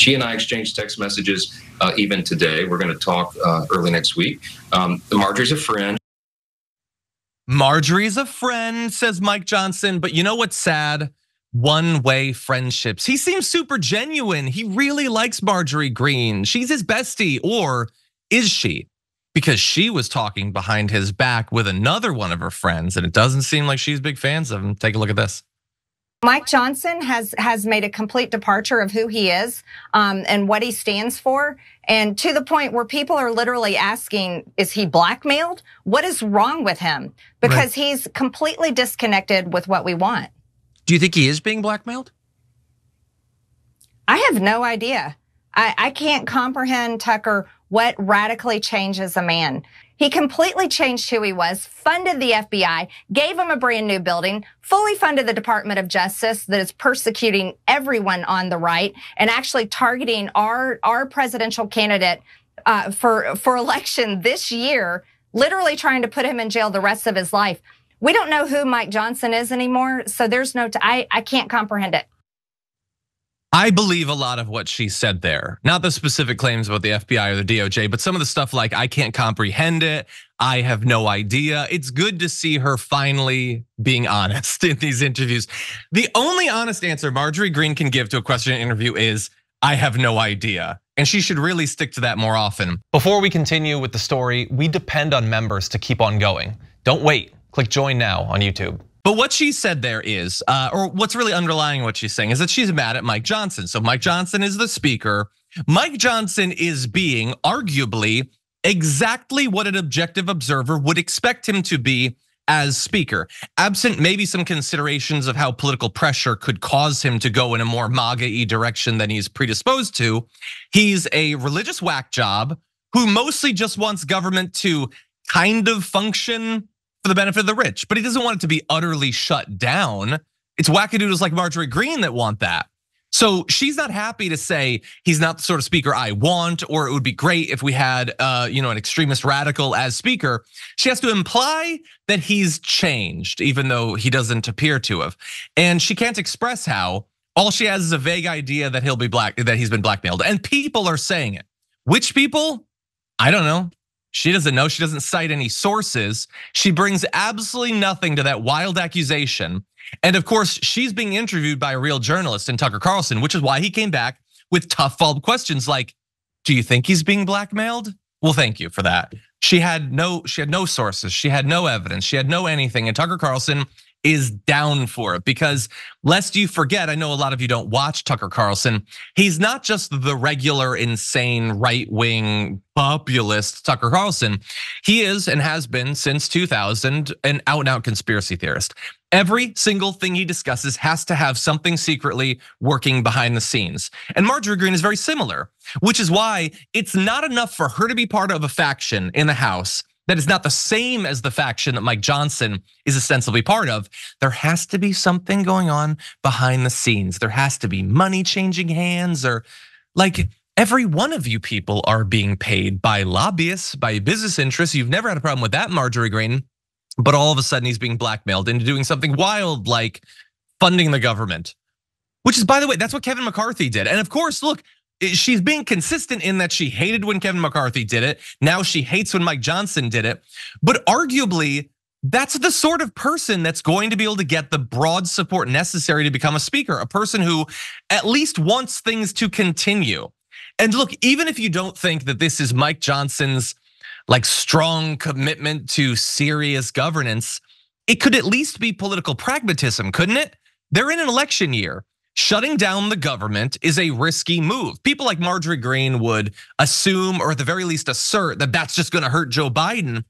She and I exchanged text messages uh, even today. We're going to talk uh, early next week. Um, Marjorie's a friend. Marjorie's a friend, says Mike Johnson. But you know what's sad? One way friendships. He seems super genuine. He really likes Marjorie Greene. She's his bestie, or is she? Because she was talking behind his back with another one of her friends, and it doesn't seem like she's big fans of him. Take a look at this. Mike Johnson has has made a complete departure of who he is um, and what he stands for, and to the point where people are literally asking, "Is he blackmailed? What is wrong with him?" Because right. he's completely disconnected with what we want. Do you think he is being blackmailed? I have no idea. I, I can't comprehend Tucker what radically changes a man. He completely changed who he was, funded the FBI, gave him a brand new building, fully funded the Department of Justice that is persecuting everyone on the right and actually targeting our, our presidential candidate uh, for, for election this year, literally trying to put him in jail the rest of his life. We don't know who Mike Johnson is anymore, so there's no, t- I, I can't comprehend it. I believe a lot of what she said there. Not the specific claims about the FBI or the DOJ, but some of the stuff like, I can't comprehend it. I have no idea. It's good to see her finally being honest in these interviews. The only honest answer Marjorie Greene can give to a question interview is, I have no idea. And she should really stick to that more often. Before we continue with the story, we depend on members to keep on going. Don't wait. Click join now on YouTube. But what she said there is, uh, or what's really underlying what she's saying is that she's mad at Mike Johnson. So Mike Johnson is the speaker. Mike Johnson is being arguably exactly what an objective observer would expect him to be as speaker. Absent maybe some considerations of how political pressure could cause him to go in a more MAGA direction than he's predisposed to, he's a religious whack job who mostly just wants government to kind of function for the benefit of the rich, but he doesn't want it to be utterly shut down. It's wackadoodles like Marjorie Greene that want that. So she's not happy to say he's not the sort of speaker I want, or it would be great if we had, uh, you know, an extremist radical as speaker. She has to imply that he's changed, even though he doesn't appear to have, and she can't express how. All she has is a vague idea that he'll be black, that he's been blackmailed, and people are saying it. Which people? I don't know. She doesn't know. She doesn't cite any sources. She brings absolutely nothing to that wild accusation. And of course, she's being interviewed by a real journalist in Tucker Carlson, which is why he came back with tough follow-up questions like, "Do you think he's being blackmailed?" Well, thank you for that. She had no she had no sources. She had no evidence. She had no anything. And Tucker Carlson is down for it because lest you forget, I know a lot of you don't watch Tucker Carlson. He's not just the regular insane right-wing populist Tucker Carlson. He is and has been since 2000 an out and out conspiracy theorist. Every single thing he discusses has to have something secretly working behind the scenes. And Marjorie Greene is very similar, which is why it's not enough for her to be part of a faction in the House that is not the same as the faction that Mike Johnson is ostensibly part of. There has to be something going on behind the scenes. There has to be money changing hands or like every one of you people are being paid by lobbyists, by business interests. You've never had a problem with that, Marjorie Greene. But all of a sudden he's being blackmailed into doing something wild like funding the government. Which is, by the way, that's what Kevin McCarthy did. And of course, look, she's being consistent in that she hated when Kevin McCarthy did it. Now she hates when Mike Johnson did it. But arguably, that's the sort of person that's going to be able to get the broad support necessary to become a speaker, a person who at least wants things to continue. And look, even if you don't think that this is Mike Johnson's like strong commitment to serious governance, it could at least be political pragmatism, couldn't it? They're in an election year shutting down the government is a risky move. People like Marjorie Greene would assume, or at the very least assert, that that's just gonna hurt Joe Biden.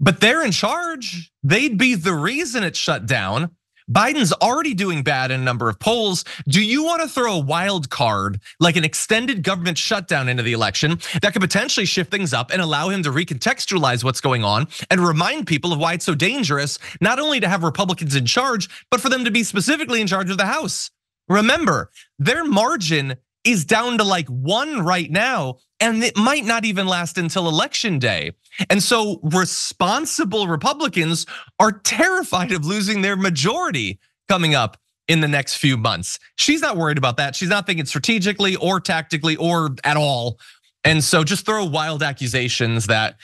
But they're in charge. They'd be the reason it's shut down. Biden's already doing bad in a number of polls. Do you want to throw a wild card like an extended government shutdown into the election that could potentially shift things up and allow him to recontextualize what's going on and remind people of why it's so dangerous, not only to have Republicans in charge, but for them to be specifically in charge of the House? Remember, their margin is down to like one right now, and it might not even last until election day. And so responsible Republicans are terrified of losing their majority coming up in the next few months. She's not worried about that. She's not thinking strategically or tactically or at all. And so just throw wild accusations that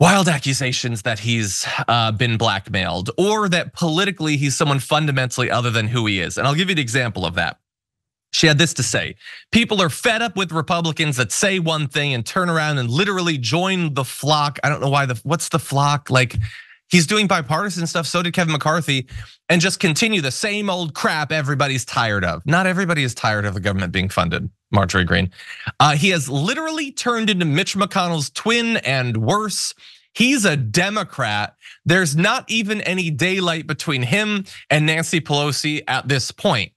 wild accusations that he's uh, been blackmailed or that politically he's someone fundamentally other than who he is. And I'll give you an example of that. She had this to say People are fed up with Republicans that say one thing and turn around and literally join the flock. I don't know why the what's the flock? Like he's doing bipartisan stuff. So did Kevin McCarthy, and just continue the same old crap everybody's tired of. Not everybody is tired of the government being funded. Marjorie Greene. Uh, he has literally turned into Mitch McConnell's twin and worse. He's a Democrat. There's not even any daylight between him and Nancy Pelosi at this point.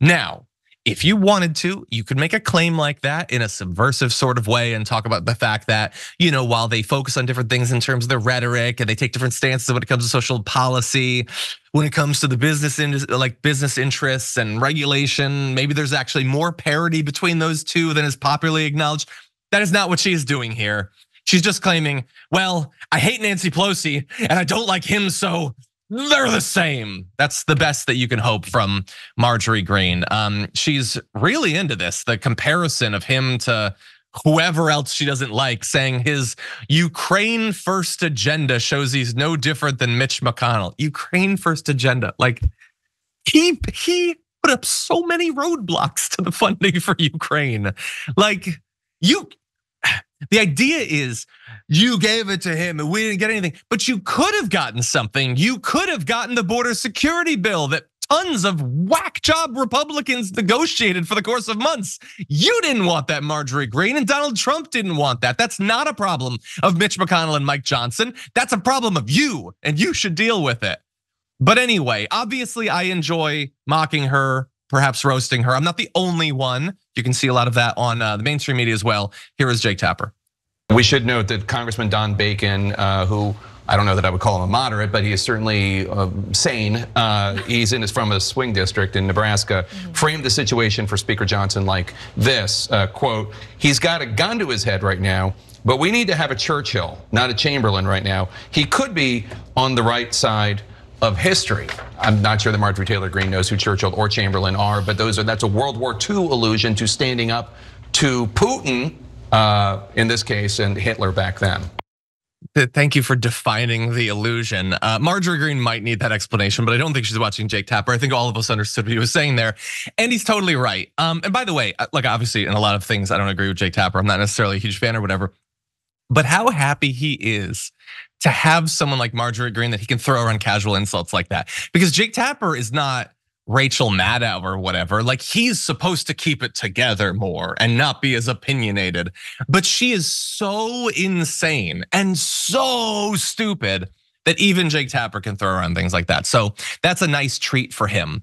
Now, if you wanted to, you could make a claim like that in a subversive sort of way and talk about the fact that, you know, while they focus on different things in terms of their rhetoric and they take different stances when it comes to social policy, when it comes to the business like business interests and regulation, maybe there's actually more parity between those two than is popularly acknowledged. That is not what she is doing here. She's just claiming, well, I hate Nancy Pelosi and I don't like him, so they're the same. That's the best that you can hope from Marjorie Greene. Um, she's really into this. The comparison of him to whoever else she doesn't like, saying his Ukraine first agenda shows he's no different than Mitch McConnell. Ukraine first agenda, like he he put up so many roadblocks to the funding for Ukraine. Like you the idea is you gave it to him and we didn't get anything, but you could have gotten something. You could have gotten the border security bill that tons of whack job Republicans negotiated for the course of months. You didn't want that, Marjorie Greene, and Donald Trump didn't want that. That's not a problem of Mitch McConnell and Mike Johnson. That's a problem of you, and you should deal with it. But anyway, obviously, I enjoy mocking her, perhaps roasting her. I'm not the only one. You can see a lot of that on uh, the mainstream media as well. Here is Jake Tapper. We should note that Congressman Don Bacon, uh, who I don't know that I would call him a moderate, but he is certainly uh, sane. Uh, he's in his from a swing district in Nebraska. Mm-hmm. Framed the situation for Speaker Johnson like this: uh, "Quote: He's got a gun to his head right now, but we need to have a Churchill, not a Chamberlain, right now. He could be on the right side." Of history. I'm not sure that Marjorie Taylor Greene knows who Churchill or Chamberlain are, but those are that's a World War II allusion to standing up to Putin uh, in this case and Hitler back then. Thank you for defining the illusion. Uh, Marjorie Greene might need that explanation, but I don't think she's watching Jake Tapper. I think all of us understood what he was saying there, and he's totally right. Um, and by the way, uh, like obviously in a lot of things, I don't agree with Jake Tapper. I'm not necessarily a huge fan or whatever, but how happy he is to have someone like Marjorie Greene that he can throw around casual insults like that. Because Jake Tapper is not Rachel Maddow or whatever. Like he's supposed to keep it together more and not be as opinionated. But she is so insane and so stupid that even Jake Tapper can throw around things like that. So that's a nice treat for him.